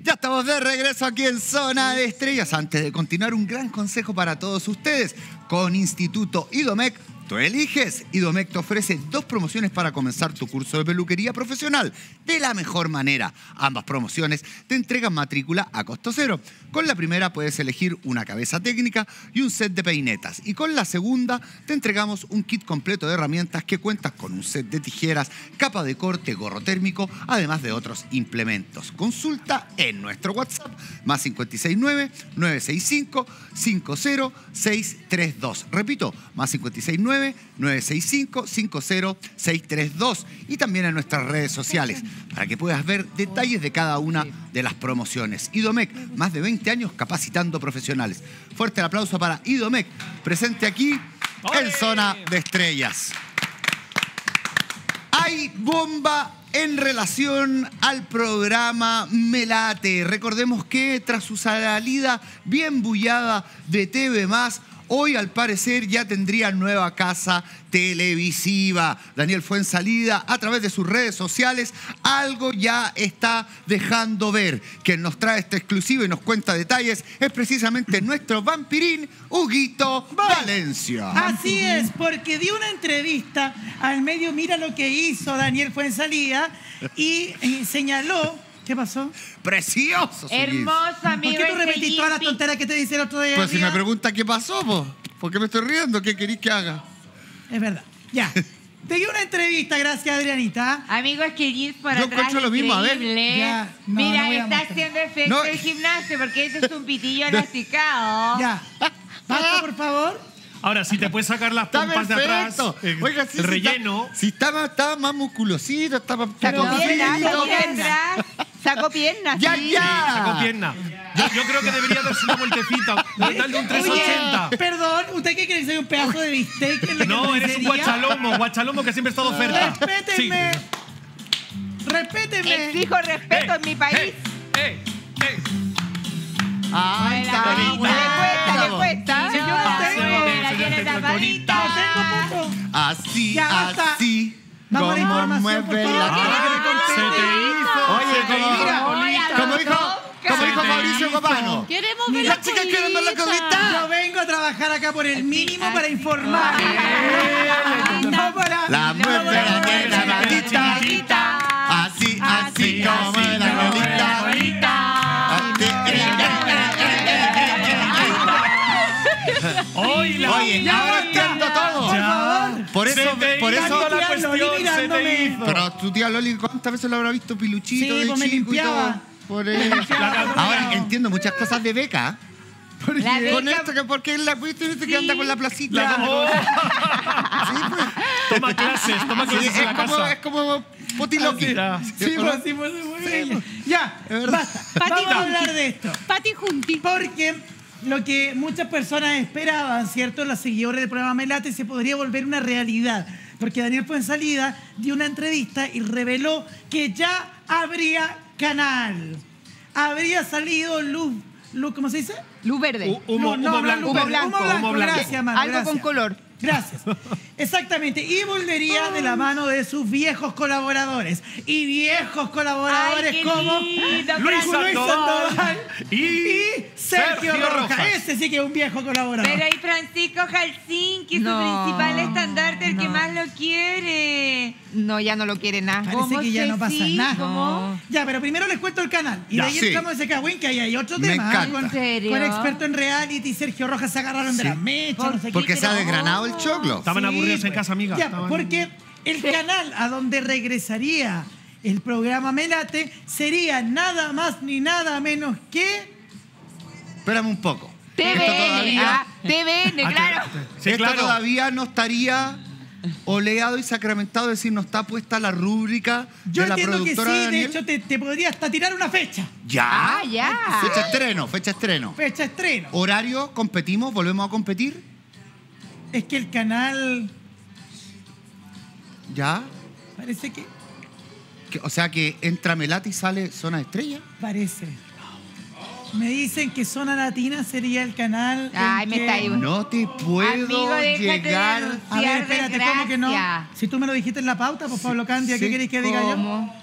Ya estamos de regreso aquí en Zona de Estrellas. Antes de continuar, un gran consejo para todos ustedes. Con Instituto IDOMEC Tú eliges. Idomec te ofrece dos promociones para comenzar tu curso de peluquería profesional de la mejor manera. Ambas promociones te entregan matrícula a costo cero. Con la primera puedes elegir una cabeza técnica y un set de peinetas. Y con la segunda te entregamos un kit completo de herramientas que cuentas con un set de tijeras, capa de corte, gorro térmico, además de otros implementos. Consulta en nuestro WhatsApp más 569 965 50632. Repito, más 569 965-50632 y también en nuestras redes sociales para que puedas ver detalles de cada una de las promociones. IDOMEC, más de 20 años capacitando profesionales. Fuerte el aplauso para IDOMEC, presente aquí en Zona de Estrellas. Hay bomba en relación al programa Melate. Recordemos que tras su salida bien bullada de TV Hoy, al parecer, ya tendría nueva casa televisiva. Daniel fue en salida a través de sus redes sociales. Algo ya está dejando ver. Quien nos trae este exclusivo y nos cuenta detalles es precisamente nuestro vampirín, Huguito Valencia. Así es, porque dio una entrevista al medio, mira lo que hizo Daniel fue en salida y eh, señaló ¿Qué pasó? Precioso. Hermoso, amigo. ¿Por qué tú repetís todas las tonteras que te dice el otro día? Pues si me pregunta qué pasó, pues. ¿por qué me estoy riendo? ¿Qué queréis que haga? Es verdad. Ya. Te di una entrevista, gracias Adrianita. Amigo, es que Jeans por Yo atrás encuentro lo mismo, a ver. Ya, Mira, está haciendo efecto el gimnasio porque ese es un pitillo elasticado. Ya. Basta, por favor. Ahora, si te puedes sacar las pompas de atrás, el, Oiga, el relleno. si estaba, estaba más musculosito, estaba... Sacó piernas, sacó piernas. Sacó piernas, Ya, sí. ya. Sacó pierna. Yo, yo creo que debería darse una vueltecita. Darle un 380. Perdón, ¿usted qué cree que soy un pedazo de bistec en la No, eres un guachalomo, guachalomo que siempre está de oferta. Respétenme. Sí. Respétenme. Exijo respeto en mi país. Eh, eh, eh. Ay, cuesta, le cuesta. Si yo no tengo. La tiene tapadita. No tengo punto. Así, Ya, así. Vamos a la información, mueve la. Ah, se te hizo. Oye, se te como- hizo Mira, colita. Como dijo, Mauricio. Copano. Queremos ver Las la chicas quieren ver la colita. Yo vengo a trabajar acá por el mínimo para informar. No para. La mueve la nena maldita. Así, así como la la Oye, Ya, ahora entiendo todo. Por eso, Se te por eso. la cuestión, se te. Pero tu tía Loli, ¿cuántas veces lo habrá visto piluchito Sí, de pues chico y todo? Por eso. Ahora entiendo muchas cosas de beca. Porque La con beca- esto, que porque la viste viste que anda con la placita. La- oh, Sí, pues. toma clases, toma Sí, clases en es la como, casa. es como Potiloqui. Era. Sí, pues así pues, muy bien. Ya, basta. Pati, Vamos a hablar de esto. Pati Junti. Porque lo que muchas personas esperaban, ¿cierto? Los seguidores del programa Melate se podría volver una realidad. Porque Daniel Fuensalida dio una entrevista y reveló que ya habría canal. Habría salido luz, luz ¿cómo se dice? Luz verde. Hu- Humo, No, no, humo no, blanco. humo blanco, Humo humo Humo blanco. Gracias, mano, Algo gracias. con color. Gracias. Exactamente. Y volvería de la mano de sus viejos colaboradores. Y viejos colaboradores Ay, como lindo, Luis Luis Sandoval Sandoval y y Sergio, Sergio Rojas. Rojas. Ese sí que es un viejo colaborador. Pero hay Francisco Helsinki, No. su principal estandarte, el que más lo quiere. No, ya no lo quiere nada. Parece ¿Cómo que ya no pasa sí? nada. ¿Cómo? Ya, pero primero les cuento el canal. Y Ya, de ahí sí. entramos ese cagüín que ahí hay otro Me tema. encanta. Con, ¿En serio? con experto en reality, Sergio Rojas se agarraron de Sí. las mechas, ¿Por no sé qué. Porque se ha desgranado el choclo. Estaban aburridos en pues. casa, amiga. Ya, porque el canal a donde regresaría el programa Melate sería nada más ni nada menos que Espérame un poco. TVN, todavía, ah, TVN, Ah, claro. Sí, esto claro. todavía no estaría oleado y sacramentado, es decir, no está puesta la rúbrica Yo de la entiendo que sí, productora de hecho te, te podría hasta tirar una fecha. Ya. Ah, ya. Fecha estreno, fecha estreno. Fecha estreno. Horario, competimos, volvemos a competir. Es que el canal Ya. parece que Que- o sea que entra Melati y sale Zona Estrella. parece. Me dicen que Zona Latina sería el canal. en Ay, me que- está ahí. No te puedo Amigo, déjate de llegar. A ver, espérate, ¿cómo que no? Si tú me lo dijiste en la pauta, pues Pablo Candia, ¿qué sí, queréis que diga yo? ¿Cómo?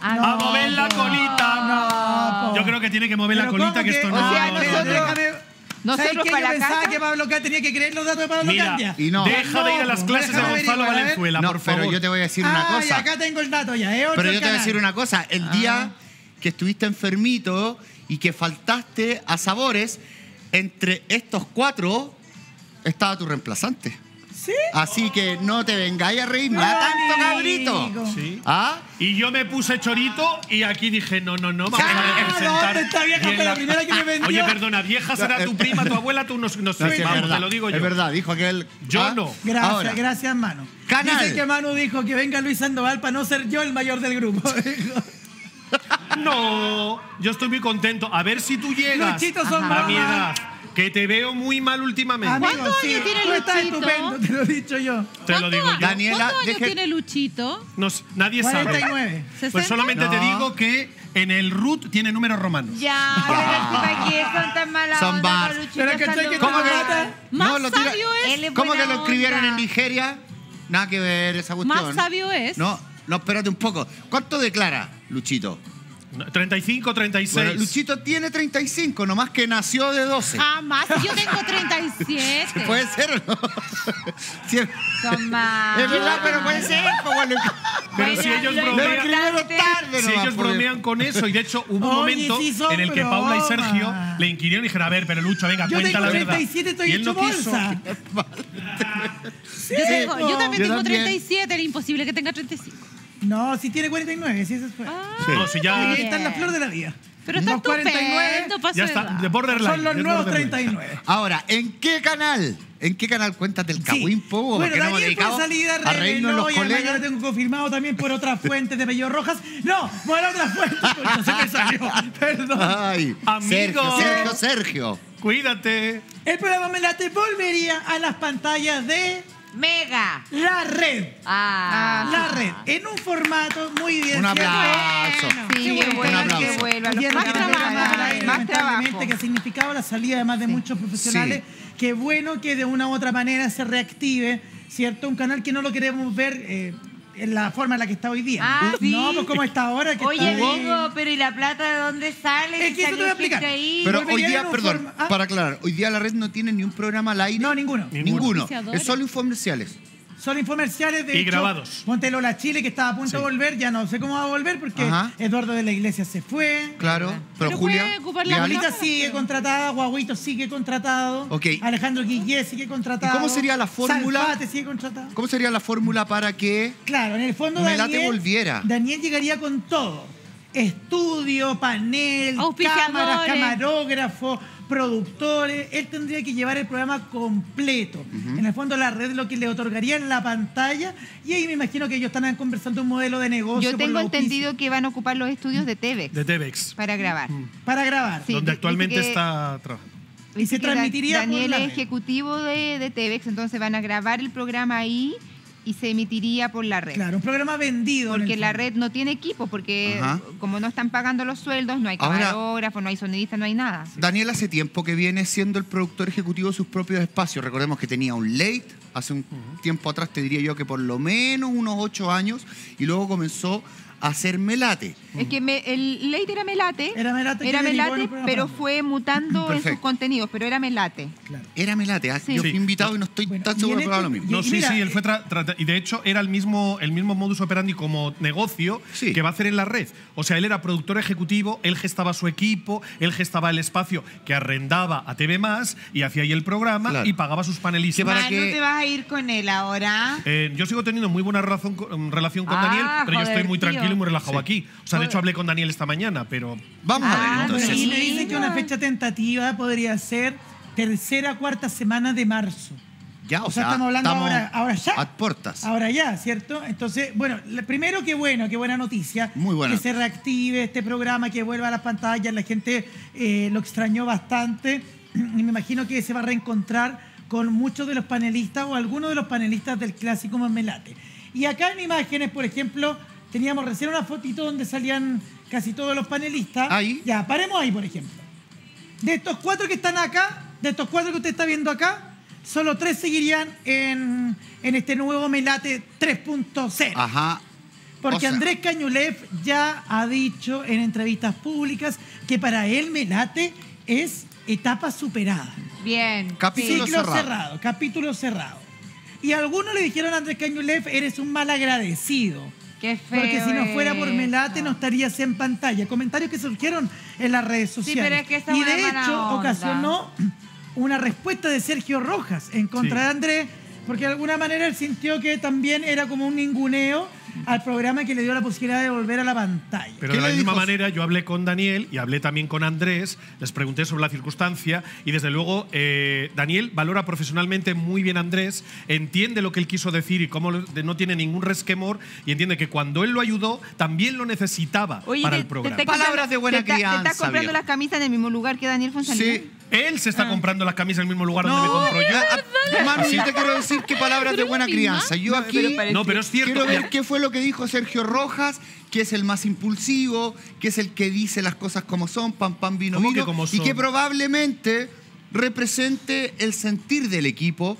A mover la colita. No, po. Yo creo que tiene que mover la colita, ¿cómo que esto que- no. O sea, no, no, nosotros- no. Nosotros ¿Sabes qué? para Yo la pensaba casa- que Pablo Cat tenía que creer los datos de Pablo Mira, Candia. y no. deja de ir a las clases de déjame Gonzalo averiguar, a ver. Valenzuela, No, por favor. pero yo te voy a decir una Ah, y cosa. acá tengo el dato ya, otro Pero yo te voy a canal. decir una cosa. El día que estuviste enfermito y que faltaste a sabores, entre estos cuatro estaba tu reemplazante. ¿Sí? Así que no te vengáis a reír nada tanto, cabrito. Sí. ¿Ah? Y yo me puse chorito y aquí dije, no, no, no, vamos a representar. ¿dónde está vieja? la primera que me vendió. Oye, perdona, vieja será tu prima, tu abuela, tú no, no sé, No, sí, vamos, verdad, te lo digo yo. Es verdad, dijo aquel. Yo ¿ah? no. Gracias, Ahora, gracias, Manu. Canal. Dice que Manu dijo que venga Luis Sandoval para no ser yo el mayor del grupo. No, yo estoy muy contento. A ver si tú llegas Luchito son a mi edad, que te veo muy mal últimamente. Amigo, ¿Cuántos sí, años tiene tú estás Luchito? estupendo, te lo he dicho yo. Te lo digo yo. Daniela, ¿Cuántos años deje- tiene Luchito? No s- nadie sabe. 49. Pues ¿60? solamente te No. digo que en el root tiene números romanos. Ya, pero si para qué son tan malas Son onda bar. con Luchito Pero que estoy que? ¿Cómo que-. Más No, lo tira- sabio es. Es ¿Cómo que buena lo escribieron onda. en Nigeria? Nada que ver esa cuestión. Más sabio es. No, no, espérate un poco. ¿Cuánto declara Luchito? 35, 36. Bueno, Luchito tiene 35, nomás que nació de 12. Jamás. Yo tengo 37. ¿Puede ser o no? Sí, es verdad, pero puede ser. pues, Pero si ellos lo lo bromean, tarde si ellos bromean con eso, y de hecho hubo un Oye, momento sí son en el que Paula y. Sergio le inquirieron y dijeron, a ver, pero Lucho, venga, Yo cuenta tengo la verdad. 37, estoy y él hecho no quiso. bolsa. Yo, tengo- yo también Yo tengo también. 37, era imposible que tenga 35. No, si tiene 49, si ese fue. Ah, No, si ya, Ahí está en la flor de la vida. pero está Los 49 estupendo, paso ya de está, de borderline. Son los ya nuevos borderline. 39. Ahora, ¿en qué canal? ¿En qué canal? Cuéntate el cagüín, po, Bueno, porque no Daniel por salida a reírnos reveló, los y además yo lo colegas. tengo confirmado también por otras fuentes de Bello Rojas. No, por otras fuentes, no se me salió. Perdón. Ay, Amigo. Sergio, Sergio, Sergio. Cuídate. El programa Melate volvería a las pantallas de Mega. la red. Ah. La red. En un formato muy bien. Un ¿cierto? aplauso. Sí, Qué bueno que vuelva. Los Más trabajo, más lamentablemente, trabajo. que ha significado la salida además de muchos profesionales. Qué bueno que de una u otra manera se reactive, ¿cierto? Un canal que no lo queremos ver eh, en la forma en la que está hoy día. Ah, sí. No, pues como está ahora. Que Oye, está amigo, pero ¿y la plata de dónde sale? Es que eso te voy a explicar. ahí. Pero hoy día, perdón, forma- ah. para aclarar, hoy día la red no tiene ni un programa al aire. No, ninguno. Ninguno. Es solo infomerciales. Son infomerciales de Y hecho, grabados. Ponte Lola Chile, que estaba a punto Sí. de volver, ya no sé cómo va a volver porque Ajá. Eduardo de la Iglesia se fue. Claro. Pero, Pero Julia. plaza, sigue contratada, Guaguito sigue contratado. Alejandro Guillé sigue contratado. ¿Y cómo sería la fórmula? Salfate sigue contratado. ¿Cómo sería la fórmula para que Claro, en el fondo Melate Daniel, volviera. Daniel llegaría con todo. Estudio, panel, cámaras, camarógrafo, productores. Él tendría que llevar el programa completo. En el fondo la red lo que le otorgaría en la pantalla. Y ahí me imagino que ellos están conversando un modelo de negocio. Yo por tengo entendido que van a ocupar los estudios de TVX De TVX, para grabar. Para grabar. Sí, donde actualmente que- está trabajando. Y se transmitiría por Daniel la es red. ejecutivo de, de TVX, entonces van a grabar el programa ahí y se emitiría por la red. Claro, un programa vendido. en Porque la red no tiene equipo, porque Ajá. como no están pagando los sueldos, no hay Ahora- camarógrafo, no hay sonidista, no hay nada. Daniel hace tiempo que viene siendo el productor ejecutivo de sus propios espacios. Recordemos que tenía un late hace un tiempo atrás, te diría yo que por lo menos unos ocho años, y luego comenzó a hacer melate. Es que me- el late era Melate, Era Melate era Melate, pero fue mutando en sus contenidos, pero era Melate. Claro. Era melate, ¿ah? Sí. yo fui Sí. invitado y no estoy Bueno, tan seguro que haga este- lo mismo. y- No, sí, mira, sí, él eh, fue y de hecho era el mismo, el mismo modus operandi como negocio Sí. que va a hacer en la red. O sea, él era productor ejecutivo, él gestaba su equipo, él gestaba el espacio que arrendaba a TV y hacía ahí el programa Claro. y pagaba a sus panelistas. Que para Manu, que- te vas a ir con él ahora. Eh, yo sigo teniendo muy buena relación con, relación con Ah, Daniel, pero yo estoy joder, muy tío. tranquilo y muy relajado Sí. aquí. O sea, de hecho hablé con Daniel esta mañana, pero Vamos a ver, Ah, entonces. Y me Sí. dicen que una fecha tentativa podría ser tercera cuarta semana de marzo. Ya, O sea, estamos hablando ahora, ahora ya. A puertas. Ahora ya, ¿cierto? Entonces, bueno, le- primero qué bueno, qué buena noticia. Muy buena Que se reactive este programa, que vuelva a las pantallas. La gente eh, lo extrañó bastante y me imagino que se va a reencontrar con muchos de los panelistas o algunos de los panelistas del clásico Mermelate. Y acá en imágenes, por ejemplo, teníamos recién una fotito donde salían casi todos los panelistas. Ahí. Ya, paremos ahí, por ejemplo. De estos cuatro que están acá, de estos cuatro que usted está viendo acá, solo tres seguirían en, en este nuevo Melate 3.0. Ajá. Porque O sea- Andrés Cañulev ya ha dicho en entrevistas públicas que para él Melate es etapa superada. Bien. Capítulo Ciclo cerrado. cerrado. capítulo cerrado. Y algunos le dijeron a Andrés Cañulev, eres un mal agradecido. Qué feo. Porque si no fuera por. Melate no estarías en pantalla. Comentarios que surgieron en las redes Sí, sociales. pero es que esa y de hecho onda. ocasionó una respuesta de Sergio Rojas en contra Sí. de Andrés, porque de alguna manera él sintió que también era como un ninguneo al programa que le dio la posibilidad de volver a la pantalla. Pero ¿Qué de la misma dijo? manera, yo hablé con Daniel y hablé también con Andrés, les pregunté sobre la circunstancia y desde luego eh, Daniel valora profesionalmente muy bien a Andrés, entiende lo que él quiso decir y cómo lo- de- no tiene ningún resquemor y entiende que cuando él lo ayudó también lo necesitaba Oye, para te- el programa. te- te- Palabras de buena te, está- crianza, ¿Te estás comprando las camisas en el mismo lugar que Daniel Fonsalía? Sí. Él se está comprando las camisas en el mismo lugar donde me compro yo. ah, ah, yo te quiero decir que palabras de buena crianza. Yo aquí No, pero es cierto. quiero ver qué fue lo que dijo Sergio Rojas, que es el más impulsivo, que es el que dice las cosas como son, pam, pam, vino, ¿Cómo vino, que como y que probablemente represente el sentir del equipo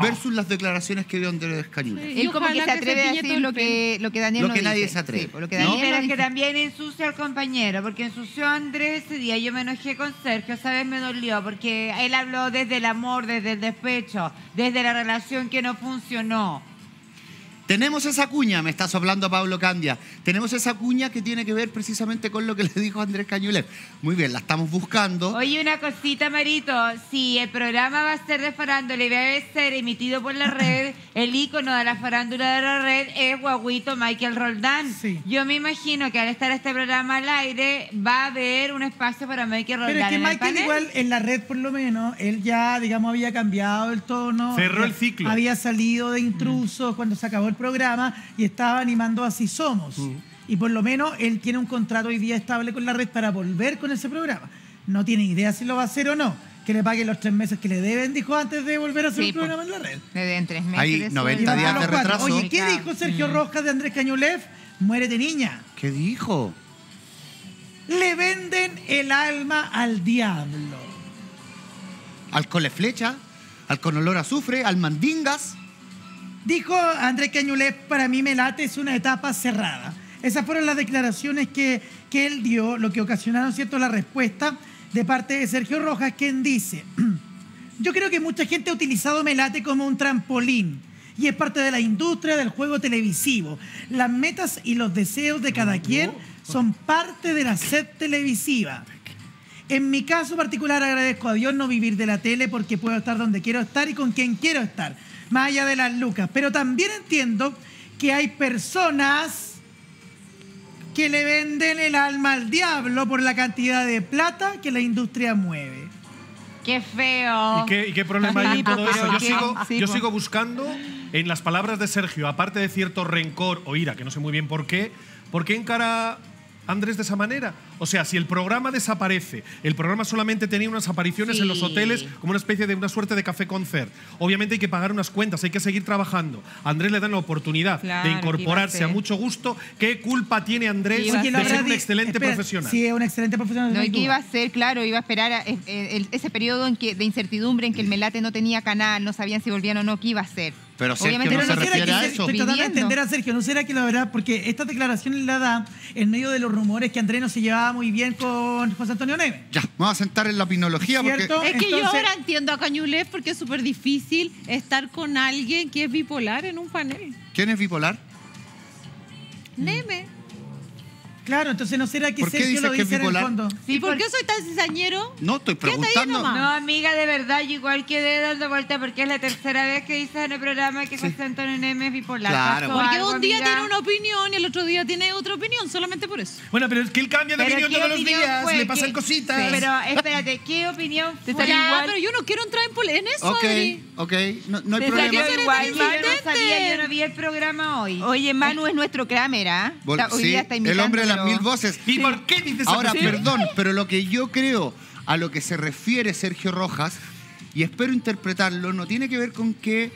versus las declaraciones que dio Andrés Cañuelas. Él como que se atreve a decir lo que, lo que Daniel Lo no que nadie dice. se atreve. Sí, lo que ¿No? Daniel Pero no es que también ensucia al compañero, porque ensució a Andrés ese día. Yo me enojé con Sergio, esa vez me dolió, porque él habló desde el amor, desde el despecho, desde la relación que no funcionó. Tenemos esa cuña, me está soplando Pablo Candia. Tenemos esa cuña que tiene que ver precisamente con lo que le dijo Andrés Cañuelas. Muy bien, la estamos buscando. Oye, una cosita, Marito. Si el programa va a ser de farándula y va a ser emitido por la red, el ícono de la farándula de la red es Guaguito Michael Roldán. Sí. Yo me imagino que al estar este programa al aire va a haber un espacio para Michael Roldán. Pero es que en el Michael panel. igual en la red por lo menos, él ya, digamos, había cambiado el tono. Cerró el ciclo. Había salido de intrusos cuando se acabó el programa y estaba animando Así Somos. Y por lo menos él tiene un contrato hoy día estable con la red para volver con ese programa. No tiene idea si lo va a hacer o no. Que le paguen los tres meses que le deben, dijo antes de volver a hacer Sí, pues. programa en la red. Le den tres meses. Hay de 90 Y sueldo. días de retraso. Oye, ¿qué dijo Sergio Rojas de Andrés Cañulev? Muérete niña. ¿Qué dijo? Le venden el alma al diablo. Al cole flecha, al con olor a azufre, al mandingas. Dijo Andrés Cañulet, para mí Melate es una etapa cerrada. Esas fueron las declaraciones que, que él dio, lo que ocasionaron, ¿cierto?, la respuesta de parte de Sergio Rojas, quien dice, yo creo que mucha gente ha utilizado Melate como un trampolín y es parte de la industria del juego televisivo. Las metas y los deseos de cada quien son parte de la sed televisiva. En mi caso particular agradezco a Dios no vivir de la tele porque puedo estar donde quiero estar y con quien quiero estar, más allá de las lucas. Pero también entiendo que hay personas que le venden el alma al diablo por la cantidad de plata que la industria mueve. Qué feo. ¿Y qué, y qué problema hay en todo eso? Yo sigo, yo sigo buscando en las palabras de Sergio, aparte de cierto rencor o ira, que no sé muy bien por qué, ¿por qué encara Andrés de esa manera? O sea, si el programa desaparece, el programa solamente tenía unas apariciones en los hoteles como una especie de una suerte de café concert. Obviamente hay que pagar unas cuentas, hay que seguir trabajando. A Andrés le dan la oportunidad Claro, de ¿qué iba a incorporarse a mucho gusto. ¿Qué culpa tiene Andrés ¿Qué iba a de ser un excelente espera, profesional? Sí, es un excelente profesional. No, y que iba a hacer, claro, iba a esperar a- eh, eh, ese periodo en que, de incertidumbre en que el Melate no tenía canal, no sabían si volvían o no, ¿qué iba a hacer? Pero Sergio Obviamente no Pero se no será refiere que a Ser- eso. Estoy tratando de entender a Sergio, ¿no será que la verdad? Porque esta declaración la da en medio de los rumores que Andrés no se llevaba muy bien con José Antonio Neve. Ya, vamos a sentar en la pinología porque. Es que yo ahora entiendo a Cañulet porque es súper difícil estar con alguien que es bipolar en un panel. ¿quién es bipolar? Neme. Claro, entonces no será que ¿Por qué Sergio dices lo que es dice en el bipolar? fondo. ¿Y por porque- qué soy tan cizañero? No, estoy ahí preguntando. nomás. No, amiga, de verdad, yo igual quedé dando vuelta porque es la tercera vez que dices en el programa que José Antonio Neme es bipolar. Claro. ¿Pasó Porque algo, un día amiga? tiene una opinión y el otro día tiene otra opinión, solamente por eso. Bueno, pero es que él cambia de Pero opinión ¿qué todos los opinión días, fue? le pasan ¿Qué- cositas. Sí, Pero espérate, ¿qué opinión Te fue? Ya, igual. pero yo no quiero entrar en, pol- en eso, Ok, Adri. ok, no, no hay problema. igual, tan yo no insistente. sabía, yo no vi el programa hoy. Oye, Manu es nuestro Kramer, ¿ah? Vol- Está- hoy sí, día está el imitando, hombre de las mil voces. ¿Y por qué dices Ahora, perdón, pero lo que yo creo a lo que se refiere Sergio Rojas, y espero interpretarlo, no tiene que ver con que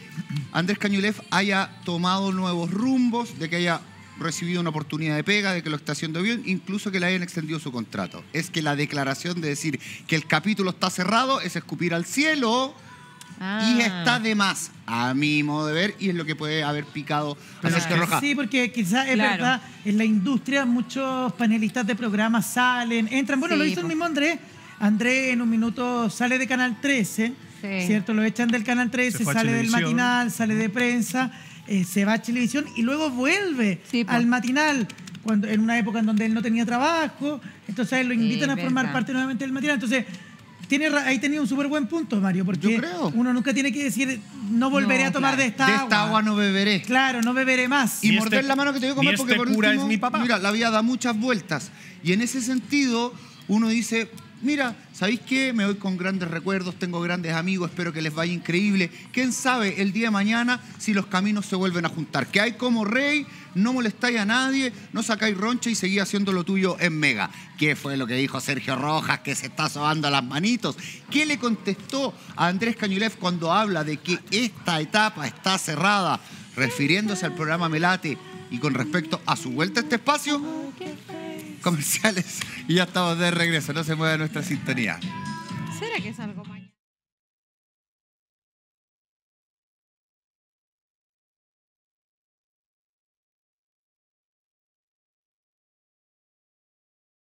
Andrés Cañulev haya tomado nuevos rumbos, de que haya recibido una oportunidad de pega, de que lo está haciendo bien, incluso que le hayan extendido su contrato. Es que la declaración de decir que el capítulo está cerrado es escupir al cielo Ah. y está de más, a mi modo de ver, y es lo que puede haber picado a Sergio Rojas. Sí, porque quizás es Claro. verdad, en la industria muchos panelistas de programas salen, entran. Bueno, Sí, lo hizo el po. mismo Andrés. Andrés en un minuto sale de Canal 13, Sí. ¿cierto? Lo echan del Canal 13, Se fue a sale del matinal, sale de prensa, eh, se va a televisión y luego vuelve Sí, po. al matinal. Cuando, en una época en donde él no tenía trabajo, entonces lo Sí, invitan a formar verdad. parte nuevamente del matinal. Entonces, tiene, ahí tenía un súper buen punto, Mario, porque Yo creo. uno nunca tiene que decir, no volveré No, a tomar claro. de esta de agua. esta agua no beberé. Claro, no beberé más. y morder este- la mano que te voy a comer ni porque este por cura último, es mi papá. mira, la vida da muchas vueltas. Y en ese sentido, uno dice, mira, ¿sabéis qué? Me voy con grandes recuerdos, tengo grandes amigos, espero que les vaya increíble. ¿Quién sabe el día de mañana si los caminos se vuelven a juntar? Que hay como rey, no molestáis a nadie, no sacáis roncha y seguís haciendo lo tuyo en Mega. ¿Qué fue lo que dijo Sergio Rojas, que se está sobando las manitos? ¿Qué le contestó a Andrés Cañulev cuando habla de que esta etapa está cerrada, refiriéndose al programa Melate y con respecto a su vuelta a este espacio? Comerciales y ya estamos de regreso, no se mueve nuestra sintonía.